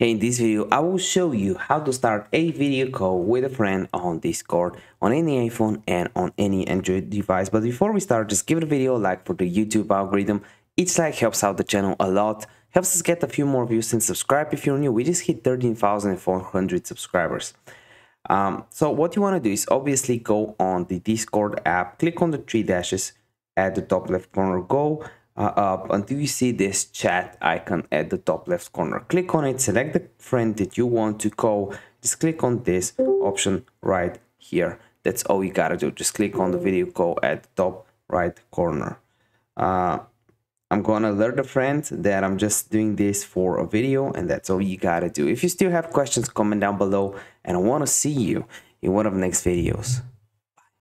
In this video, I will show you how to start a video call with a friend on Discord on any iPhone and on any Android device. But before we start, just give the video a like for the YouTube algorithm. Each like helps out the channel a lot, helps us get a few more views and subscribe if you're new. We just hit 13,400 subscribers. Um, so what you want to do is obviously go on the Discord app, click on the three dashes at the top left corner, go up until you see this chat icon at the top left corner. Click on it, select the friend that you want to call. Just click on this option right here. That's all you gotta do. Just click on the video call at the top right corner. Uh, I'm gonna alert the friend that I'm just doing this for a video and that's all you gotta do. If you still have questions, comment down below and I wanna see you in one of the next videos.